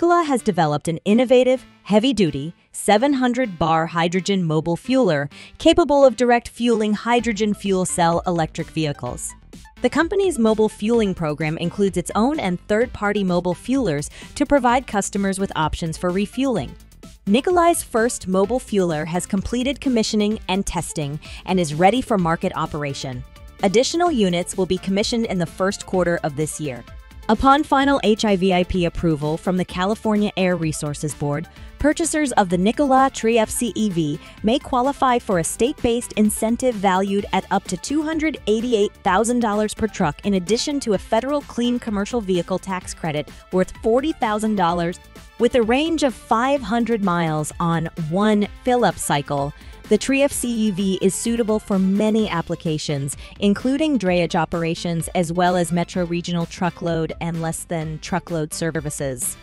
Nikola has developed an innovative, heavy-duty, 700-bar hydrogen mobile fueler capable of direct fueling hydrogen fuel cell electric vehicles. The company's mobile fueling program includes its own and third-party mobile fuelers to provide customers with options for refueling. Nikola's first mobile fueler has completed commissioning and testing and is ready for market operation. Additional units will be commissioned in the first quarter of this year. Upon final HVIP approval from the California Air Resources Board, purchasers of the Nikola Tre FC EV may qualify for a state-based incentive valued at up to $288,000 per truck in addition to a federal clean commercial vehicle tax credit worth $40,000 with a range of 500 miles on one fill-up cycle. The Tre FC EV is suitable for many applications, including drayage operations as well as metro regional truckload and less than truckload services.